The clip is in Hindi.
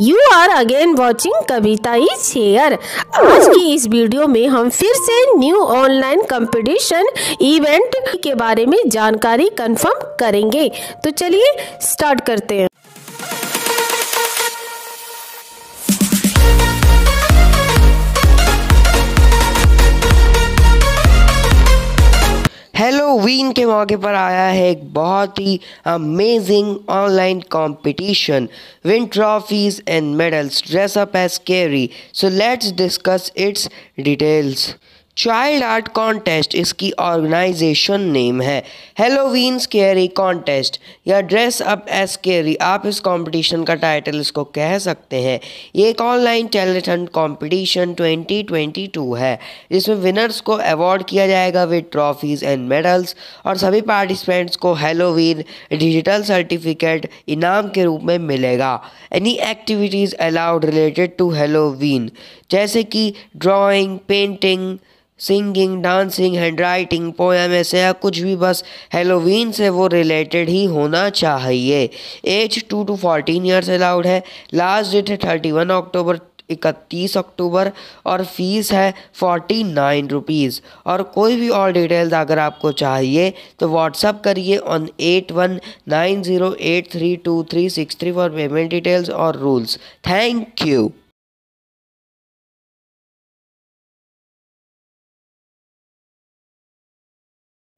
You are again watching Kavita is share आज की इस वीडियो में हम फिर से न्यू ऑनलाइन कंपटीशन इवेंट के बारे में जानकारी कंफर्म करेंगे। तो चलिए स्टार्ट करते हैं। हेलोवीन के मौके पर आया है एक बहुत ही amazing online competition win trophies and medals dress up as scary so let's discuss its details child art contest इसकी ऑर्गेनाइजेशन नेम है। हेलोवीन स्केरी कॉन्टेस्ट या ड्रेस अप एस केरी आप इस कंपटीशन का टाइटल इसको कह सकते हैं। ये एक ऑनलाइन टेलीथन कंपटीशन 2022 है। जिसमें विनर्स को अवार्ड किया जाएगा विद ट्रॉफीज़ एंड मेडल्स और सभी पार्टिसिपेंट्स को हेलोवीन डिजिटल सर्टिफिकेट इनाम के रूप में मिलेगा। Any activities allowed related to Halloween जैसे कि drawing painting singing, dancing hand writing poem ऐसे या कुछ भी, बस हेलोवीन से वो रिलेटेड ही होना चाहिए। Age to to fourteen years allowed है। लास्ट डेट है थर्टी वन अक्टूबर इकतीस अक्टूबर और फ़ीस है फोर्टी नाइन रुपीज़ और कोई भी और डिटेल्स अगर आपको चाहिए तो व्हाट्सअप करिए on eight one nine zero eight three two three six three for payment details और रूल्स थैंक यू